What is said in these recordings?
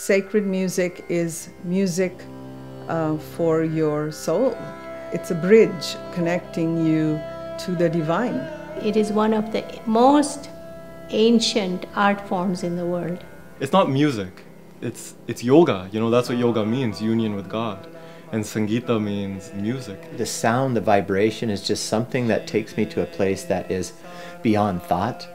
sacred music is music uh, for your soul. It's a bridge connecting you to the divine. It is one of the most ancient art forms in the world. It's not music. It's it's yoga. You know, that's what yoga means, union with God. And Sangita means music. The sound, the vibration is just something that takes me to a place that is beyond thought,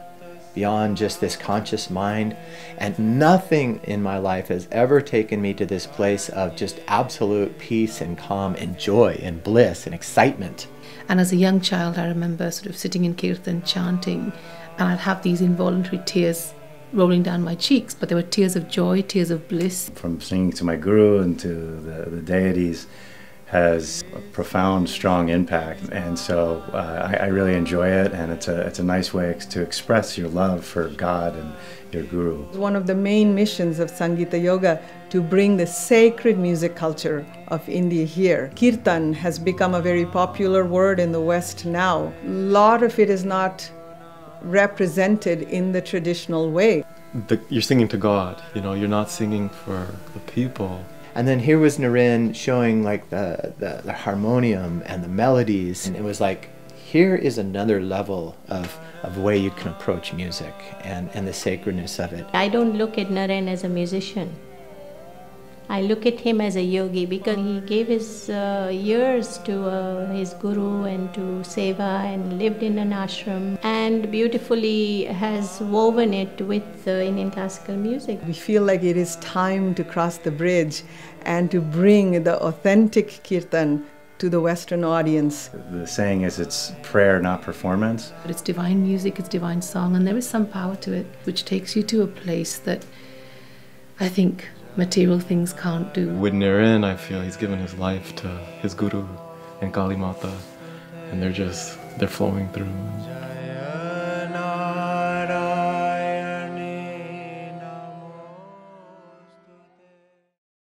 beyond just this conscious mind. And nothing in my life has ever taken me to this place of just absolute peace and calm and joy and bliss and excitement. And as a young child, I remember sort of sitting in kirtan chanting, and I'd have these involuntary tears rolling down my cheeks, but they were tears of joy, tears of bliss. From singing to my guru and to the, the deities has a profound, strong impact, and so uh, I, I, really enjoy it. And it's a it's a nice way to express your love for God and your guru. One of the main missions of Sangita Yoga to bring the sacred music culture of India here. Kirtan has become a very popular word in the West now. A lot of it is not represented in the traditional way. The, you're singing to God, you know, you're not singing for the people. And then here was Naren showing like the, the, the harmonium and the melodies, and it was like, here is another level of, of way you can approach music and, and the sacredness of it. I don't look at Naren as a musician. I look at him as a yogi because he gave his uh, years to uh, his guru and to seva and lived in an ashram and beautifully has woven it with uh, Indian classical music. We feel like it is time to cross the bridge and to bring the authentic kirtan to the Western audience. The saying is it's prayer, not performance. But it's divine music, it's divine song, and there is some power to it which takes you to a place that I think material things can't do. With Naren, I feel he's given his life to his guru and Kali Mata, and they're just, they're flowing through.